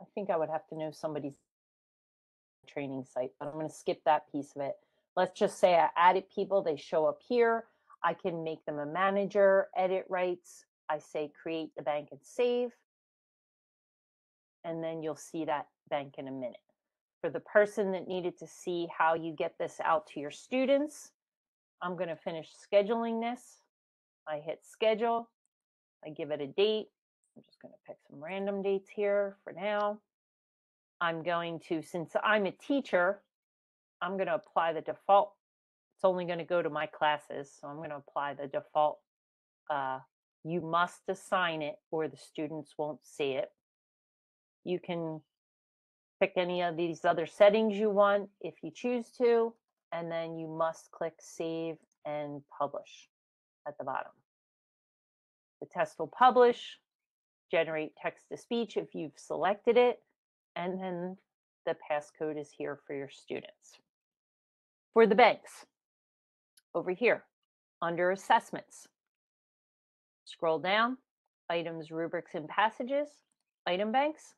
I think I would have to know somebody's training site, but I'm going to skip that piece of it. Let's just say I added people, they show up here. I can make them a manager, edit rights. I say create the bank and save. And then you'll see that bank in a minute. For the person that needed to see how you get this out to your students, I'm going to finish scheduling this. I hit schedule. I give it a date. I'm just going to pick some random dates here for now. I'm going to, since I'm a teacher, I'm going to apply the default. It's only going to go to my classes. So I'm going to apply the default. Uh, you must assign it or the students won't see it. You can pick any of these other settings you want if you choose to, and then you must click save and publish at the bottom. The test will publish, generate text to speech if you've selected it, and then the passcode is here for your students. For the banks, over here, under assessments, scroll down, items, rubrics, and passages, item banks.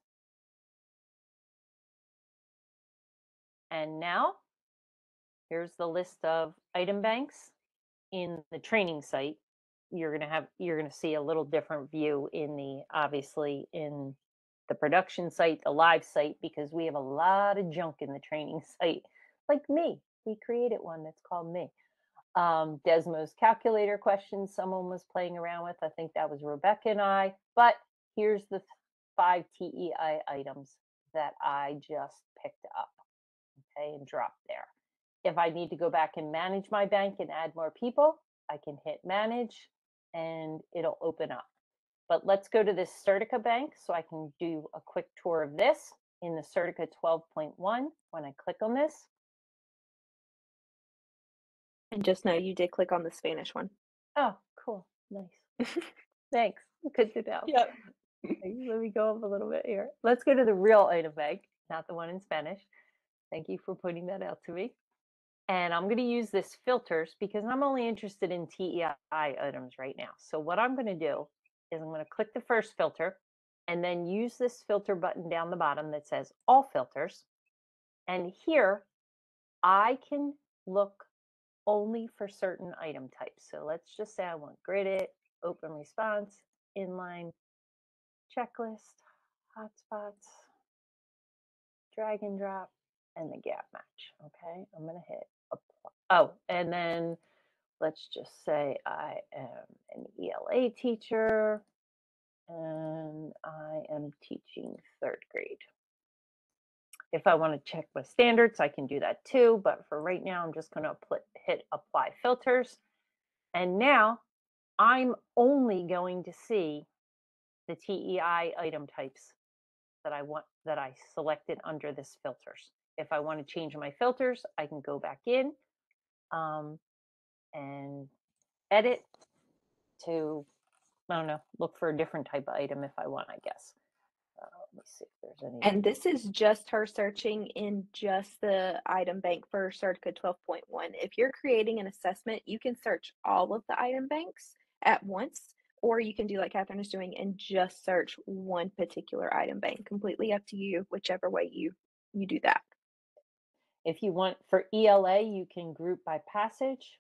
And now, here's the list of item banks in the training site. You're going to have, you're going to see a little different view in the, obviously, in the production site, the live site, because we have a lot of junk in the training site, like me. We created one that's called me. Um, Desmos calculator questions, someone was playing around with. I think that was Rebecca and I. But here's the five TEI items that I just picked up, okay, and dropped there. If I need to go back and manage my bank and add more people, I can hit manage and it'll open up. But let's go to this Certica bank so I can do a quick tour of this in the Certica 12.1. When I click on this, And just know you did click on the Spanish one. oh, cool, nice. Thanks, good to know. Yep. Let me go up a little bit here. Let's go to the real item bank, not the one in Spanish. Thank you for pointing that out to me. And I'm going to use this filters because I'm only interested in TEI items right now. So what I'm going to do is I'm going to click the first filter and then use this filter button down the bottom that says all filters. And here I can look only for certain item types. So let's just say I want gridded, open response, inline, checklist, hotspots, drag and drop, and the gap match. Okay, I'm gonna hit apply. Oh, and then let's just say I am an ELA teacher and I am teaching third grade. If I want to check my standards, I can do that too. But for right now, I'm just going to hit apply filters. And now I'm only going to see the TEI item types that I want that I selected under this filters. If I want to change my filters, I can go back in um, and edit to, I don't know, look for a different type of item if I want, I guess. Uh, let me see if there's any. And this is just her searching in just the item bank for Certica 12.1. If you're creating an assessment, you can search all of the item banks at once, or you can do like Catherine is doing and just search one particular item bank. Completely up to you, whichever way you you do that. If you want for ELA, you can group by passage.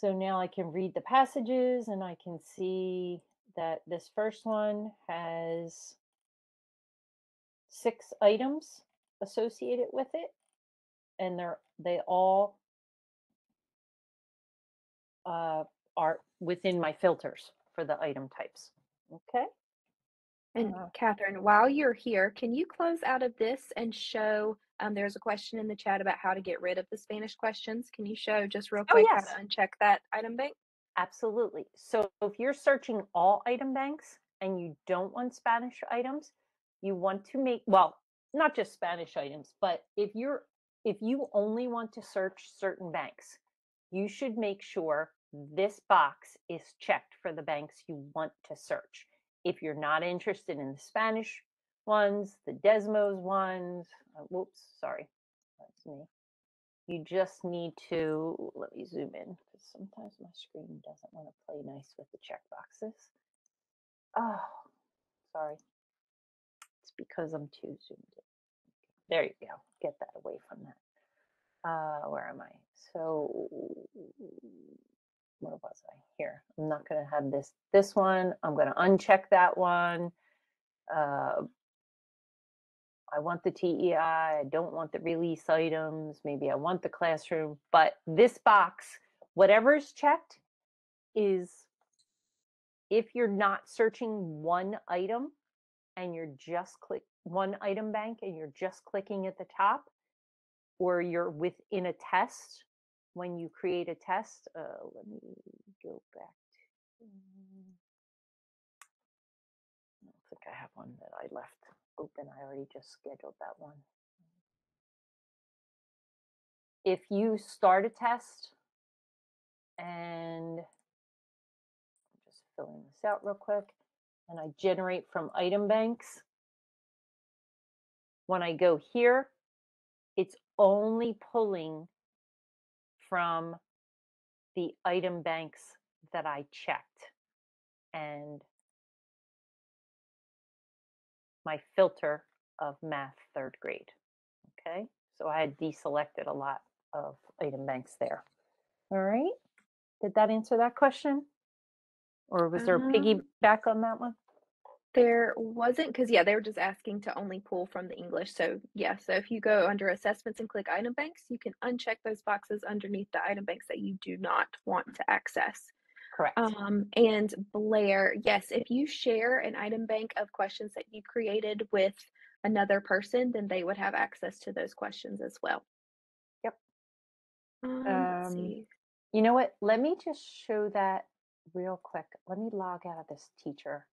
So now I can read the passages and I can see that this first one has six items associated with it and they're they all uh, are within my filters for the item types. Okay And Catherine, while you're here, can you close out of this and show? Um, there's a question in the chat about how to get rid of the Spanish questions. Can you show just real Oh, quick how yes. to uncheck that item bank? Absolutely. So if you're searching all item banks and you don't want Spanish items, you want to make well, not just Spanish items, but if you're if you only want to search certain banks, you should make sure this box is checked for the banks you want to search. If you're not interested in the Spanish ones, the Desmos ones, uh, whoops, sorry, that's me. you just need to, let me zoom in because sometimes my screen doesn't want to play nice with the check boxes. Oh, sorry. It's because I'm too zoomed in. There you go. Get that away from that. Uh, where am I? So where was I? Here. I'm not going to have this this one. I'm going to uncheck that one. Uh, I want the TEI. I don't want the release items. Maybe I want the classroom. But this box, whatever's checked, is if you're not searching one item and you're just click one item bank and you're just clicking at the top, or you're within a test when you create a test. Uh, let me go back. To, I don't think I have one that I left open. I already just scheduled that one. If you start a test and I'm just filling this out real quick and I generate from item banks, when I go here, it's only pulling from the item banks that I checked. And my filter of math third grade. Okay, so I had deselected a lot of item banks there. All right, did that answer that question? Or was there a Um, piggyback on that one? There wasn't, because yeah, they were just asking to only pull from the English. So yeah, so if you go under assessments and click item banks, you can uncheck those boxes underneath the item banks that you do not want to access. Correct. Um, and Blair, yes, if you share an item bank of questions that you created with another person, then they would have access to those questions as well. Yep. Um, Um, see. You know what? Let me just show that real quick. Let me log out of this teacher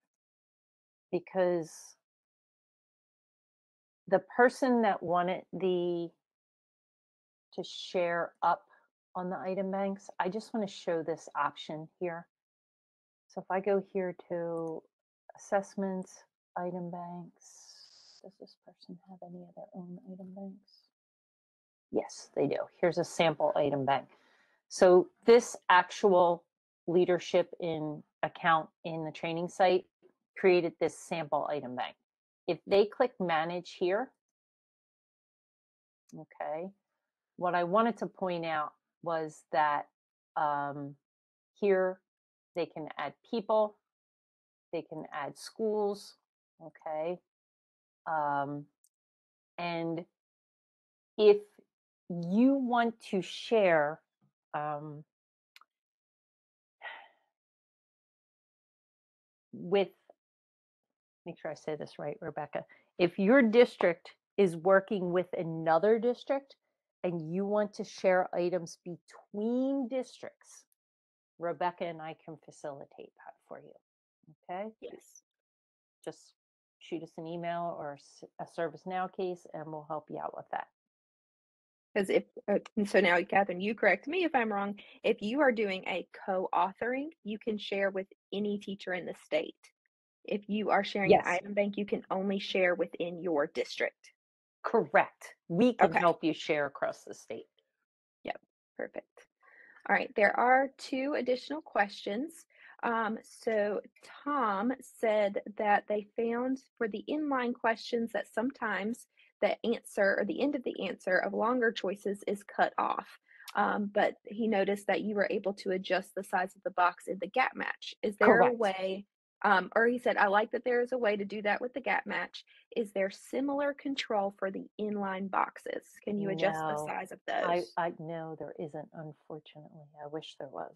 because the person that wanted the to share up on the item banks, I just want to show this option here. So if I go here to assessments, item banks, does this person have any of their own item banks? Yes, they do. Here's a sample item bank. So this actual leadership in account in the training site created this sample item bank. If they click manage here, okay, what I wanted to point out was that um, here they can add people, they can add schools, okay, um, and if you want to share um, with make sure I say this right, Rebecca. If your district is working with another district and you want to share items between districts, Rebecca and I can facilitate that for you. Okay? Yes. Just shoot us an email or a ServiceNow case and we'll help you out with that. Because if, uh, so now, Catherine, you correct me if I'm wrong. If you are doing a co-authoring, you can share with any teacher in the state. If you are sharing an item bank, you can only share within your district. Correct. We can Okay. help you share across the state. Yep, perfect. All right, there are two additional questions. Um, so Tom said that they found for the inline questions that sometimes the answer or the end of the answer of longer choices is cut off. Um, but he noticed that you were able to adjust the size of the box in the gap match. Is there a way, um, or he said, I like that there is a way to do that with the gap match. Is there similar control for the inline boxes? Can you adjust the size of I, those? I no, there isn't, unfortunately. I wish there was.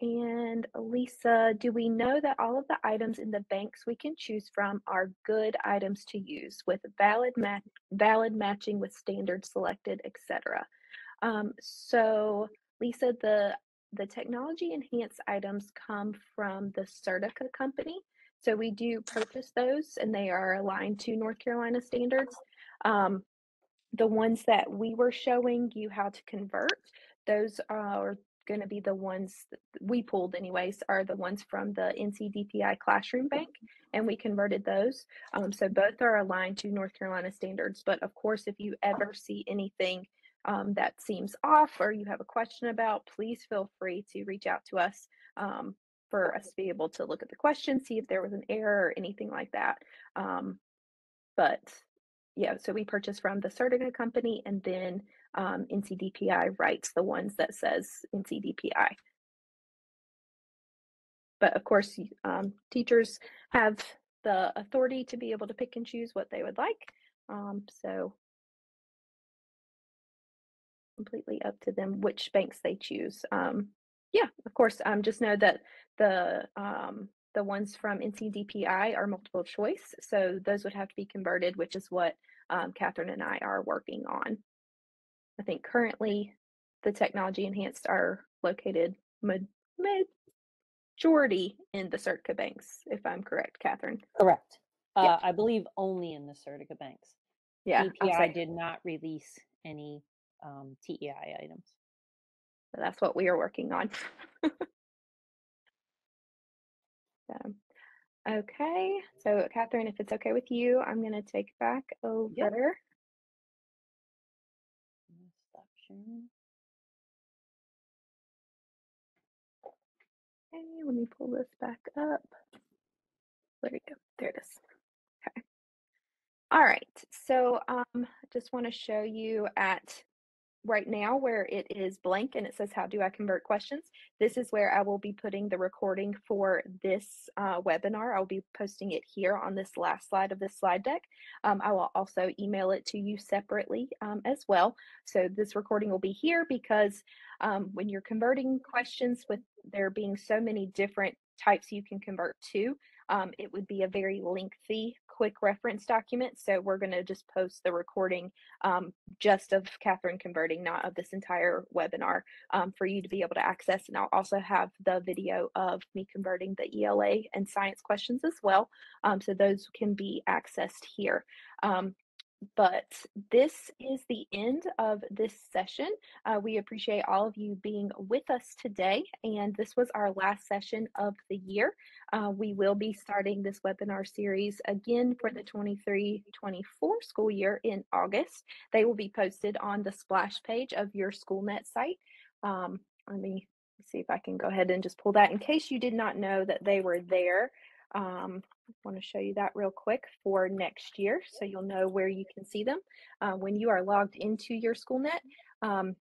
And Lisa, do we know that all of the items in the banks we can choose from are good items to use with valid ma- valid matching with standard selected, etc. Um, so Lisa, the the technology enhanced items come from the Certica company. So we do purchase those and they are aligned to North Carolina standards. Um, the ones that we were showing you how to convert, those are going to be the ones we pulled, anyways, are the ones from the NCDPI Classroom Bank, and we converted those. Um, so both are aligned to North Carolina standards. But of course, if you ever see anything um, that seems off or you have a question about, please feel free to reach out to us um, for us to be able to look at the question, see if there was an error or anything like that. Um, but yeah, so we purchased from the Certica company and then um, NCDPI writes the ones that says NCDPI. But of course, um, teachers have the authority to be able to pick and choose what they would like. Um, so completely up to them which banks they choose. Um, yeah, of course. Um, just know that the um, the ones from NCDPI are multiple choice, so those would have to be converted, which is what um, Catherine and I are working on. I think currently the technology enhanced are located majority in the Certica banks, if I'm correct, Catherine. Correct. Uh, yeah. I believe only in the Certica banks. Yeah. DPI did not release any um, TEI items. So that's what we are working on. so, okay, so Catherine, if it's okay with you, I'm going to take back over. Yep. Okay, let me pull this back up. There we go. There it is. Okay. All right. So um, just want to show you at right now where it is blank and it says how do I convert questions. This is where I will be putting the recording for this uh, webinar. I'll be posting it here on this last slide of this slide deck. Um, I will also email it to you separately um, as well. So this recording will be here because um, when you're converting questions with there being so many different types you can convert to, um, it would be a very lengthy quick reference document. So we're going to just post the recording um, just of Catherine converting, not of this entire webinar um, for you to be able to access. And I'll also have the video of me converting the ELA and science questions as well. Um, so those can be accessed here. But this is the end of this session. Uh, we appreciate all of you being with us today, and this was our last session of the year. Uh, we will be starting this webinar series again for the 23-24 school year in August. They will be posted on the splash page of your SchoolNet site. Um, let me see if I can go ahead and just pull that in case you did not know that they were there. Um, I want to show you that real quick for next year so you'll know where you can see them. Uh, when you are logged into your SchoolNet, um,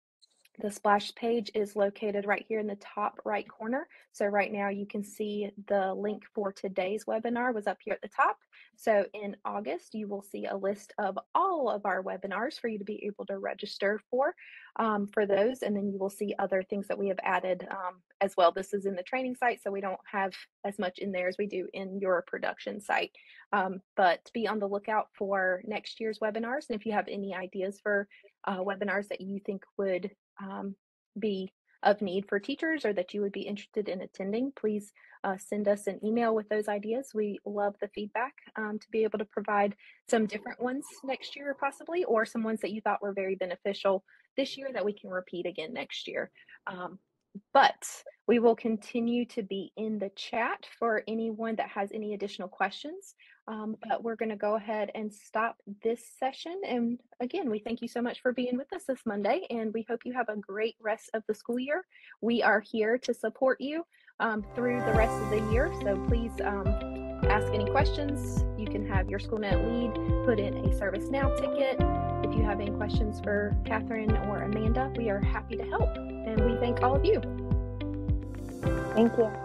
the splash page is located right here in the top right corner. So right now you can see the link for today's webinar was up here at the top. So in August, you will see a list of all of our webinars for you to be able to register for um, for those. And then you will see other things that we have added um, as well. This is in the training site, so we don't have as much in there as we do in your production site. Um, but be on the lookout for next year's webinars. And if you have any ideas for uh, webinars that you think would um, be of need for teachers or that you would be interested in attending, please uh, send us an email with those ideas. We love the feedback um, to be able to provide some different ones next year, possibly, or some ones that you thought were very beneficial this year that we can repeat again next year. Um, but we will continue to be in the chat for anyone that has any additional questions. Um, but we're going to go ahead and stop this session. And again, we thank you so much for being with us this Monday, and we hope you have a great rest of the school year. We are here to support you um, through the rest of the year. So please um, ask any questions. You can have your SchoolNet lead put in a ServiceNow ticket. If you have any questions for Catherine or Amanda, we are happy to help. And we thank all of you. Thank you.